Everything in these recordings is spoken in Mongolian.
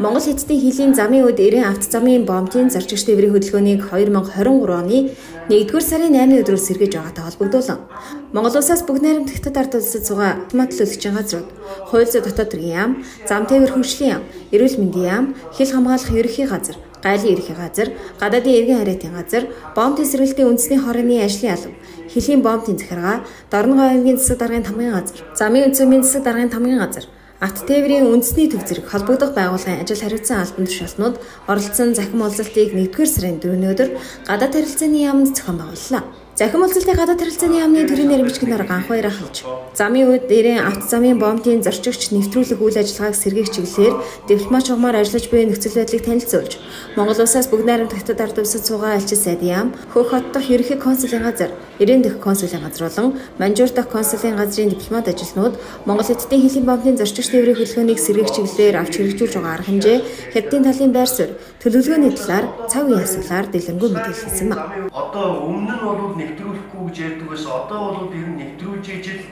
Монгол Хятадын хилийн замын үед 90 авто замын бомбын зарчигч тээврийн хөдөлгөөнийг 2023 оны 1-р сарын 8-ны өдрөөс сэргээж байгаатай холбогдуулан Монгол улсаас бүгд найрамд хятад ард улсад суугаа автоматлуулагчийн газрууд, хууль зүйн дотоод төргийн яам, зам тээвэр хөгжлийн яам, эрүүл мэндийн яам, хил хамгаалах ерөнхий газар, гайлын ерөнхий газар, гадаадын эргэн харьяатын газар, бомб тесрэлтийн үндэсний хорооны ажлын алба, хилийн бомбын захиргаа, дорногоо аймгийн засаг даргын тамгын газар, замын үнцгийн засаг даргын тамгын газар, Ат тээврийн үндэсний төв зэрэг холбогдох байгууллагын ажил хариуцсан албан тушаалтнууд оролцсон захим уулзалтыг 1-р сарын 4-ний өдөр гадаад харилцааны яамд зохион байгууллаа. Захим уулзалтын гадаад харилцааны яамны төрийн нэрмжгнээр ганх баяраа халж, замын үед дээрэн авто замын бомбын зорчигч нэвтрүүлэх үйл ажиллагааг сэргээх чиглэлээр дипломат чухмаар ажиллаж буй нөхцөл байдлыг танилцуулж, Монгол улсаас бүгд найрамд хятад ард улсад суугаа альчил сайд яам, Хөх хот дахь ерөнхий консулын газар, Ирээн дэх консулын газар болон Манжуур дахь консулын газрын дипломат ажилтнууд Монгол хятадын хилийн бомбын зорчигч тээврийн хөдөлгөөнийг сэргээх чиглэлээр авч хэрэгжүүлж байгаа арга хэмжээ, хятадын талын байр суурь, төлөвлөгөөний талаар цав үеийн асуудлаар дэлгэрэнгүй мэдээлсэн юм. Одоо өмнө нь бол нэвтрүүлэхгүй гэж ярьдаг байсан. Одоо бол ер нь нэвтрүүлж ижил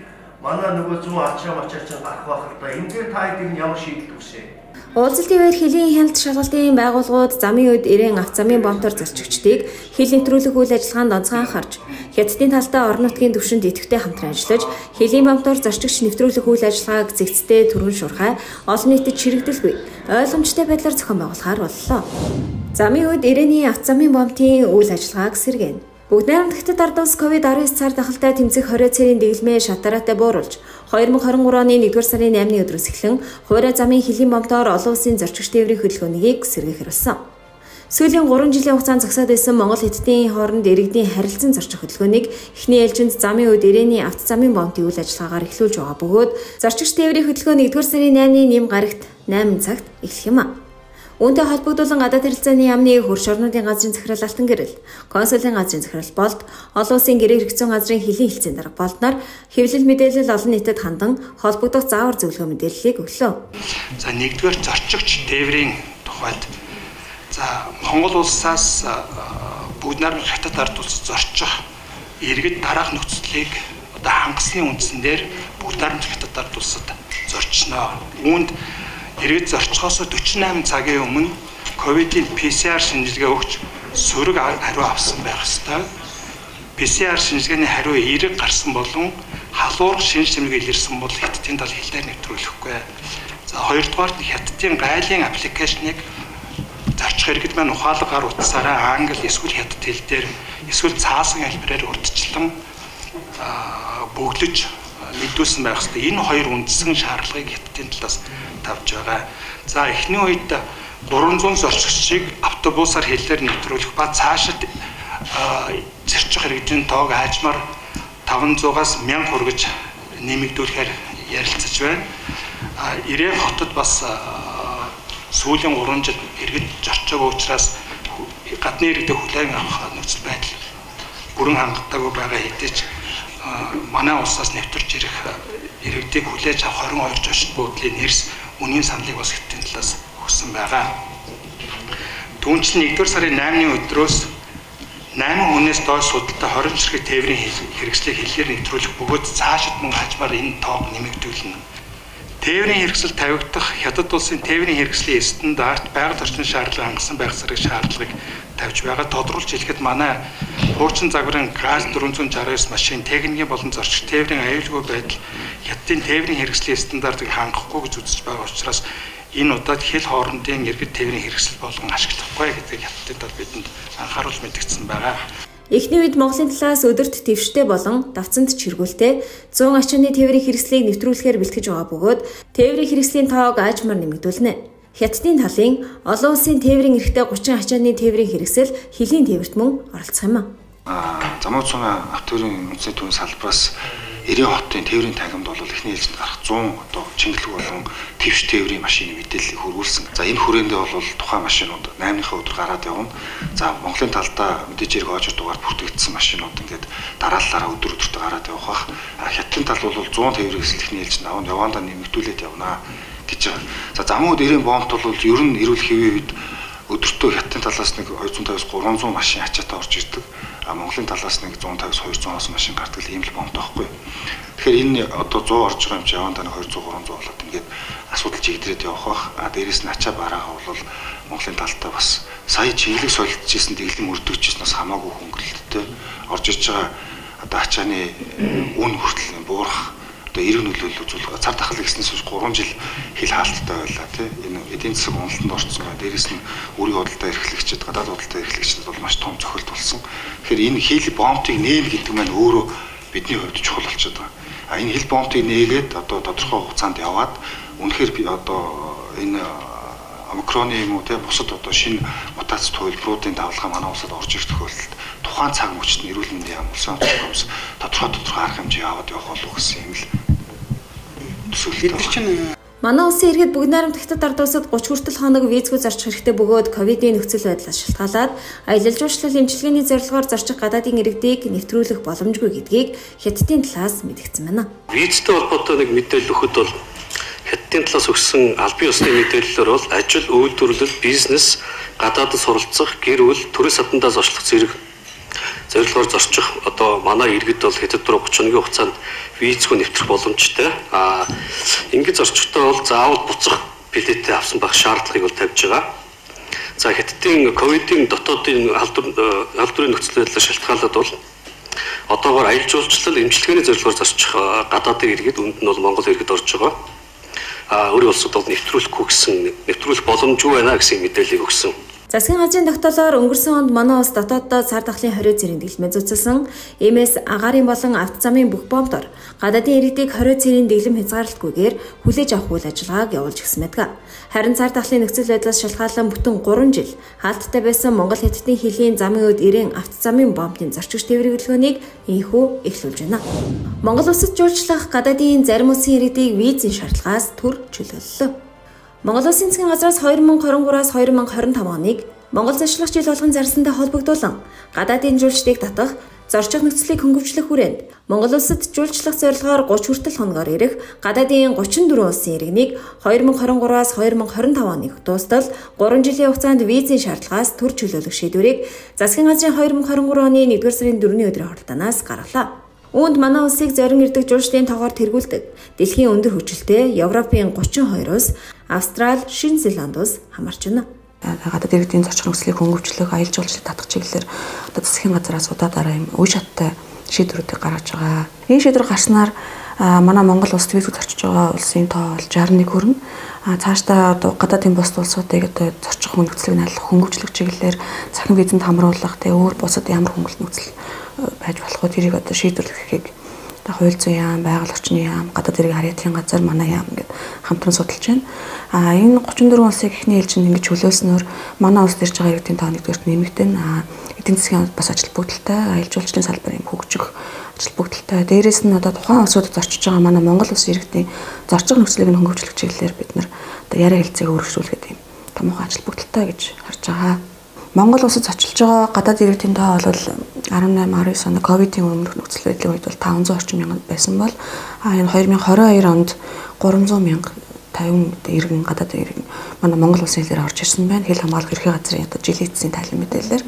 манай нөгөө зүүн ачаа мачаа чинь гарах байх л да. Энд дээр та хэд нь ямар шийдэл өгсөн? Уулзалтын үеэр хөлийн хяналт шалгалтын байгууллагууд замын үед ирээн авто замын бомтор зорчигчдыг хил нэвтрүүлэх үйл ажиллагаанд онцгой анхаарч хятадын талдаа орон нутгийн түвшинд идэвхтэй хамтран ажиллаж хөлийн бомтор зорчигч нэвтрүүлэх үйл ажиллагааг зэгцтэй түргэн шуурхай олон нийтэд чирэгдэлгүй ойлгомжтой байдлаар зохион байгуулахаар боллоо. Замын үед ирээний авто замын бомтын үйл ажиллагааг сэргэнэ. Бүгд найрамд хятад ард улс ковид-19 цар тахалтай тэмцэх 20 цэрийн дэглэмээ шатараатай бууруулж 2023 оны 1-р сарын 8-ны өдрөөс эхлэн хуурай замын хөлийн бомтоор олон улсын зорчигч тээврийн хөдөлгөөнийг сэргээх хэрэгсэн. Сүүлийн 3 жилийн хугацаанд зогсоод байсан Монгол Хятадын хооронд иргэдийн харилцан зорчих хөдөлгөөнийг эхний ээлжинд замын үед ирээний авто замын бомтын үйл ажиллагаагаар эхлүүлж байгаа бөгөөд зорчигч тээврийн хөдөлгөөн 1-р сарын 8-ны нэм гарагт 8 цагт эхлэх юм а. Үүнтэй холбогдуулан гадаад харилцааны яамны хөрш орнуудын газрын захирал Алтан гэрэл, консулын газрын захирал Болд, олон улсын гэрээ хэрэгцэн газрын хөлийн хэлцээний дарга Болдноор хэвлэл мэдээлэл олон нийтэд хандан холбогдох заавар зөвлөгөө мэдээллийг өглөө. За нэгдүгээр зорчигч тээврийн тухайд за Монгол улсаас бүгд найрамд хятад ард улс зорчих иргэд дараах нөхцөлийг одоо хангасны үндсэн дээр бүгд найрамд хятад ард улсад зорчсноо. Үүнд иргэд зорчхоос 48 цагийн өмнө ковидын PCR шинжилгээ өгч сөрөг хариу авсан байх ёстой. PCR шинжилгээний хариу эерэг гарсан болон халуурах шинж тэмдэг илэрсэн бол хятадын тал хэлээр нэвтрүүлэхгүй. За хоёрдугаар нь хятадын гайлын аппликейшнийг зарчих иргэд маань ухаалгаар утсаараа англи эсвэл хятад хэл дээр эсвэл цаасан хэлбэрээр урдчлан бөглөж мэдүүлсэн байх хэрэгтэй. Энэ хоёр үндсэн шаардлагыг хятадын талаас тавьж байгаа. За эхний үед 300 зорчигчийг автобусаар хэлээр нэвтрүүлэх ба цаашид зарчих иргэдийн тоог аажмаар 500-аас 1000 хүргэж нэмэгдүүлэхээр ярилцаж байна. Ирээн хотод бас сүүлийн 3 жил иргэд зорчоог учраас гадны иргэдэд хүлээн авах нөхцөл байдал бүрэн хангалттай байгаа хэдий ч манай улсаас нэвтэрч ирэх иргэдийг хүлээж авах 22 зочид буудлын нэрс үнийн саналыг бас хэвтийн талаас өгсөн байгаа. Түүнчлэн 1-р сарын 8-ны өдрөөс 8 хүнээс доош судалтай 20 зэрэг тээврийн хэрэгслийг хэллээр нэвтрүүлэх бөгөөд цаашид мөн хажмаар энэ тоог нэмэгдүүлнэ. Тээврийн хэрэгсэл тавигдах хятад улсын тээврийн хэрэгслийн стандарт байгаль орчин шаардлага хангасан байх зэрэг шаардлагыг тавьж байгаа. Тодруулж хэлэхэд манай хуучин загварын ГАЗ 469 машин техникийн болон зорчигч тээврийн аюулгүй байдал хятадын тээврийн хэрэгслийн стандартыг хангахгүй гэж үзэж байгаа учраас энэ удаад хэл хоорондын иргэд тээврийн хэрэгсэл болгон ашиглахгүй гэдгийг хятадын тал бидэнд анхааруулж мэдгдсэн байгаа. Эхний үед Монголын талаас өдөрт твштэй болон давцанд чиргүүлтэй 100 ачааны тээврийн хэрэгслийг нэвтрүүлэхээр бэлтгэж байгаа бөгөөд тээврийн хэрэгслийн тоог аажмаар нэмэгдүүлнэ. Хятадын талын олон улсын тээврийн эрхтэй 30 ачааны тээврийн хэрэгсэл хөлийн тээвэрт мөн оролцох юм а. Замуу цуга автоөрийн үндэсний төвийн салбараас 90 хотын тээврийн тангамд бол эхний ээлжинд гарах 100 одоо чингэлэг болон твш тээврийн машины мэдээллийг хөрвүүлсэн. За энэ хүрээндээ бол тухайн машинууд 8-ны өдөр гараад явна. За Монголын талдаа мэдээж хэрэг оожир дугаар бүртгэгдсэн машинууд ингээд дараалалаараа өдөр өдөртөө гараад явах бах. Хятадын тал бол 100 тээврийн эсэл эхний ээлжинд авна. Явандаа нэмэгдүүлээд явнаа гэж байгаа. За замууд 90 бомбт бол ер нь эрүүл хэвийн үед өдөртөө хятадын талаас нэг 250-аас 300 машин ачаатай орж ирдэг. А Монголын талаас нэг 150-аас 200-аас машин гардаг ийм л бомтой байхгүй. Тэгэхээр энэ одоо 100 орж байгаа юм чи явандаа нэг 200 300 болоод ингээд асуудал жигдрээд явах бах. А дээрэс нь ачаа бараагаа бол Монголын талтай бас сая чиглэг солилцож исэн дэглэм өрдөгчснээс хамаагүй хөнгөлөлттэй орж иж байгаа одоо ачааны үн хүртэл буурах одоо эрг нөлөөлөл үзүүлэх цар тахал гэснээс 3 жил хил хаалттай байлаа тий энэ эдийн засаг уналтанд орсон ба дээрэс нь өөрийн худалдаа эрхлэгчид гадаад худалдаа эрхлэгчид бол маш том цохилт болсон. Тэгэхээр энэ хил бомтыг нээл гэдэг маань өөрөө бидний хувьд чухал болчиход байгаа. А энэ хил бомтыг нээгээд одоо тодорхой хугацаанд яваад үнэхээр би одоо энэ омикроны юм уу те бусад одоо шинэ мутац туйлбаруудын давлага манай улсад орж ирэх тохиолдолд тухайн цаг мөчид эрүүл мэндийн яам улсын онцлогоос тодорхой тодорхой арга хэмжээ аваад явах болов гэсэн юм л төсөөлөлт байна. чинь Манай улсын иргэд бүгд найрамд хятад ард улсад 30 хүртэл хоног визгүй зарчих хэрэгтэй бөгөөд ковидын нөхцөл байдлаас шалтгаалаад аялал жуулчлал эмчилгээний зорилгоор зарчих гадаадын иргэдийг нэвтрүүлэх боломжгүй гэдгийг хятадын талаас мэдгдсэн байна. Визтэй холбоотой нэг мэдээлэл өгөхөд бол хятадын талаас өгсөн албан ёсны мэдээллээр бол ажил, үйлдвэрлэл, бизнес, гадаадд суралцах, гэр бүл, төрийн садандаа зочлох зэрэг зорилгоор зорчих одоо манай иргэд бол хэдэд рүү 31 хугацаанд визгүй нэвтрэх боломжтой. А ингэж зорчихтой бол заавал буцах билетээ авсан байх шаардлагыг бол тавьж байгаа. За хэдтийн ковидын дотоодын халдварын нөхцөл байдлаар шалтгаалаад бол одоогоор аялал жуулчлал эмчилгээний зорилгоор зорчих гадаадын иргэд үүнд нь бол Монгол иргэд орж байгаа. А өөрийн улсад бол нэвтрүүлэхгүй гэсэн нэвтрүүлэх боломжгүй байна гэсэн мэдээллийг өгсөн. Засгийн газрын тогтоолоор өнгөрсөн онд манай улс дотооддоо сар дахлын 20 цэрийн дэглэмээ зузилсан. Иймээс агаарын болон автозамын бүх бомбдор гадаадын иргэдийг 20 цэрийн дэглэм хязгаарлалтгүйгээр хүлээж авах үйл ажиллагааг явуулж гисэн байдаг. Харин сар дахлын нөхцөл байдлаас шалтгаалan бүтэн 3 жил хаалттай байсан Монгол Хятадын хилийн замын үед ирээн автозамын бомбын зорчигч тээврийн хөдөлгөөнийг инхүү эхлүүлж байна. Монгол улсад жуулчлах гадаадын зарим улсын иргэдийг визийн шаардлагаас төр чөлөөллөө. Монгол Улсын засгийн газраас 2023-аас 2025 оныг Монгол зочлох жил болгон зарсантай холбогдуулан гадаадын жуулчдыг татах зорчих нөхцөлийг хөнгөвчлөх хүрээнд Монгол улсад жуулчлах зорилгоор 30 хүртэл хоногоор ирэх гадаадын 34 улсын иргэнийг 2023-аас 2025 оны дуустал 3 жилийн хугацаанд визийн шаардлагаас төр чөлөөлөх шийдвэрийг засгийн газрын 2023 оны 1-р сарын 4-ний өдрийн хуралдаанаас гаргалаа. Үүнд манай улсыг зорин ирдэг жуулчдын тоогоор тэргүүлдэг. Дэлхийн өндөр хүчилтэй Европын 32-оос Австрал, Шинэ Зеланд улс хамаарч байна гадаад иргэдийн зорчих нөхцөлийг хөнгөвчлөх, аялал жуулчлалыг татах чиглэлээр одоо засгийн газраас удаа дараа юм үе шаттай шийдвэрүүдийг гаргаж байгаа. Энэ шийдвэр гарснаар манай Монгол улсад визг зорчиж байгаа улсын тоо бол 61 хүрнэ. А цаашдаа одоо гадаадын бус улсуудыг одоо зорчих нөхцөлийг найлах хөнгөвчлөх чиглэлээр цахим визэнд хамруулах тэгээ өөр бусад ямар хөнгөлөлт нөхцөл байж болох вэ тэрийг одоо шийдвэрлэхийг одоо хууль зүйн яам, байгаль орчны яам, гадаад иргэн харьяатын газар манай яам ингээд хамтран судалж байна. А энэ 34 улсыг эхний ээлжинд ингэж хөлөөснөөр манай улсд ирж байгаа иргэдийн тоо нэгдүгээрт нэмэгдэн. А эдийн засгийн бас ажил бүгдэлтэй аялал жуулчлалын салбар юм хөгжих ажил бүгдэлтэй. Дээрээс нь одоо тухайн улсуудад зорчиж байгаа манай Монгол улс иргэдийн зорчих нөхцөлийг нь хөнгөвчлөх чиглэлээр бид нар одоо яриа хэлцээг өргөжүүлэхэд юм томоохон ажил бүгдэлтэй гэж харж байгаа. Монгол улсад зочилж байгаа гадаад иргэдийн тоо бол 18 19 оны ковидын өмнөх нөхцөл байдлын үед бол 500 орчим мянган байсан бол энэ 2022 онд 300 мянга 50 иргэн гадаад иргэн манай Монгол улсын хэлээр орж ирсэн байна. Хэл хамгаалах эрхийн газрын одоо жилийн эцсийн тайлан мэдээлэлээр.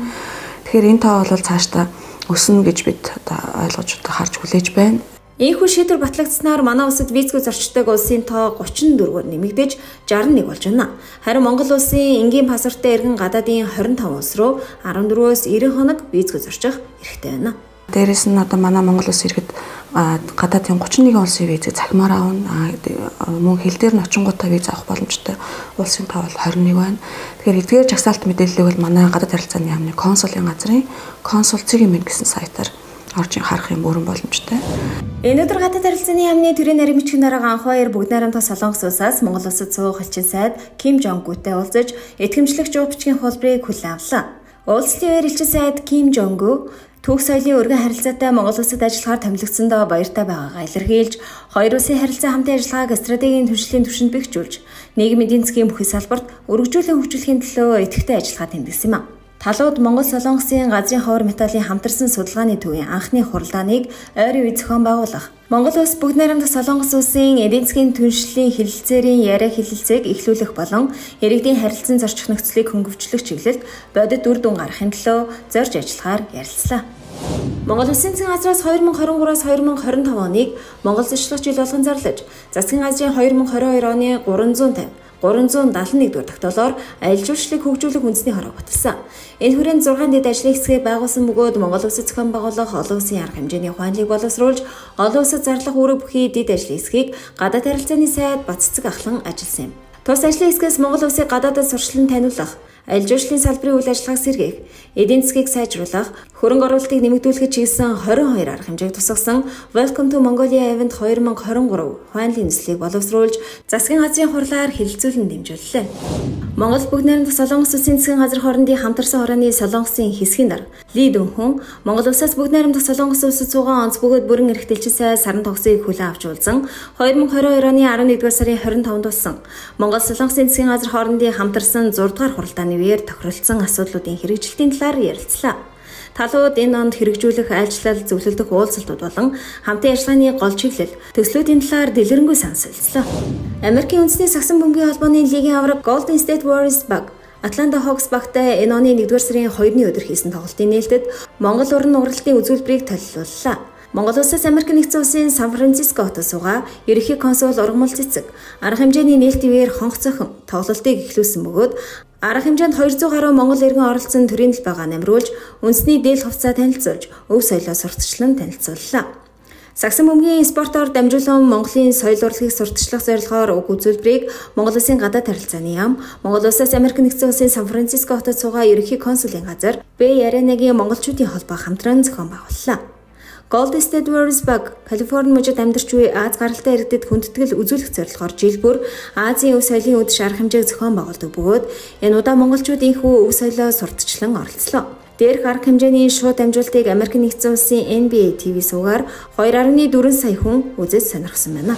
Тэгэхээр энэ тоо бол цаашдаа өснө гэж бид одоо ойлгож одоо харж хүлээж байна. Ийхүү шийдвэр батлагдсанаар манай улсад визгүй зорчдог улсын тоо 34-оор нэмэгдэж 61 болж байна. Харин Монгол улсын энгийн паспорттой иргэн гадаадын 25 улс руу 14-өөс 90 хоног визгүй зорчих эрхтэй байна. Дээрээс нь одоо манай Монгол улс иргэд гадаадын 31 улсын визийг цахимаар авна. Мөн хил дээр нь очингуудаа виз авах боломжтой улсын тоо бол 21 байна. Тэгэхээр эдгээр жагсаалт мэдээллийг бол манай гадаад харилцааны яамны консулын газрын консул цэгийн мэд гэсэн сайтаар орж харах юм бүрэн боломжтой. Өнөөдөр гадаад харилцааны яамны төрийн нарийн бичгийн дарга анх баяр бүгд найрамдах Солонгос улсаас Монгол улсад суух элчин сайд Ким Жонг Гүтэй уулзаж этгэмжлэх жуу бичгийн хөлбөрийг хүлээн авлаа. Улсын үеэр элчин сайд Ким Жонг Түүх соёлын өргөн харилцаатай Монгол улсад ажиллахаар томилогдсондоо баяртай байгаагаа илэрхийлж, хоёр улсын харилцаа хамтын ажиллагааг стратегийн түвшлийн түвшинд бэхжүүлж, нийгмийн эдийн засгийн бүхий салбарт өргөжүүлэн хөгжүүлэхийн төлөө идэвхтэй ажиллагаа тэмдэглэсэн юм. Талууд Монгол Солонгосын газрын ховор металлын хамтарсан судалгааны төвийн анхны хуралдааныг ойрын үед зохион байгуулах. Монгол улс бүгд найрамдах Солонгос улсын эдийн засгийн түншлэлийн хилэлцээрийн яриа хилэлцээг эхлүүлэх болон иргэдийн харилцан зорчих нөхцөлийг хөнгөвчлөх чиглэлд бодит үр дүн гаргахын төлөө зорж ажиллахаар ярилцлаа. Монгол Улсын засгийн газраас 2023-аас 2025 оныг Монгол зочлох жил болгон зарлаж, засгийн газрын 2022 оны 350 371 дугаар тогтоолоор аялал жуулчлалыг хөгжүүлэх үндэсний хорог баталсан. Энэ хүрээнд 6 дэд ажлын хэсгээ байгуулсан бөгөөд Монгол Улсад зохион байгуулах олон улсын арга хэмжээний ухаанлыг боловсруулж, олон улсад зарлах үүрэг бүхий дэд ажлын хэсгийг гадаад харилцааны сайд Баццэг ахлан ажилласан юм. Тус ажлын хэсгээс Монгол улсыг гадаадад сурчлан таниулах, аялал жуулчлалын салбарын үйл ажиллагааг сэргээх, эдийн засгийг сайжруулах, хөрөнгө оруулалтыг нэмэгдүүлэхэд чиглэсэн 22 арга хэмжээг тусгасан Welcome to Mongolia Event 2023 хуанлын нислийг боловсруулж засгийн газрын хурлаар хилцүүлэн дэмжүүллээ. Монгол бүгд найрамдах Солонгос улсын засгийн газар хоорондын хамтарсан хорооны Солонгосын хэсгийн дар Ли Дүнхэн Монгол улсаас бүгд найрамдах Солонгос улсад суугаа онц бөгөөд бүрэн эрхтэлчсээ саран тогсыг хүлээн авч уулзан 2022 оны 11-р сарын 25-нд болсон Монгол Солонгосын засгийн газар хоорондын хамтарсан 6 дугаар хуралдааны үеэр тохиролцсон асуудлуудын хэрэгжилтийн талаар ярилцлаа. Талууд энэ онд хэрэгжүүлэх айлчлал зөвлөлдөх уулзалтууд болон хамтын ажиллагааны гол чиглэл төслүүдийн талаар дэлгэрэнгүй сонсолцлоо. Америкийн үндэсний сагсан бөмбөгийн холбооны лигийн авраг Golden State Warriors баг Атланта Хокс багтай энэ оны 1-р сарын 2-ны өдөр хийсэн тоглолтын нээлтэд Монгол уран уралтын үзүүлбэрийг толилууллаа. Монгол улсаас Америк нэгдсэн улсын Сан Франциско хотод суугаа ерөнхий консул Ургамал цэцэг арга хэмжээний нээлтээр хонх цохин тоглолтыг эхлүүлсэн бөгөөд Арга хэмжээнд 200 гаруй монгол иргэн оролцсон төрийн талбайгаа намруулж үндэсний дээл хувцас танилцуулж өв соёлоо сурталчлан танилцууллаа. Сагсан бөмбөгийн спортоор дамжуулан Монголын соёл урлагийг сурталчлах зорилгоор уг үзүүлбэрийг Монгол Улсын гадаад харилцааны яам, Монгол Улсаас Америк нэгдсэн улсын Сан Франциско хотод суугаа ерөнхий консулын газар Б Ярианагийн монголчуудын холбоо хамтран зохион байгууллаа. Golden State Warriors баг Калифорни мужид амьдарч буй Аз гаралтай иргэдэд хүндэтгэл үзүүлэх зорилгоор жил бүр Азийн өв соёлын үдшийн арга хэмжээг зохион байгуулдаг бөгөөд энэ удаа монголчууд инхүү өв соёлоо сурталчлан оролцлоо. Дээрх арга хэмжээний шууд амжилтыг Америк нэгдсэн улсын NBA TV суугаар 2.4 сая хүн үзэж сонирхсан байна.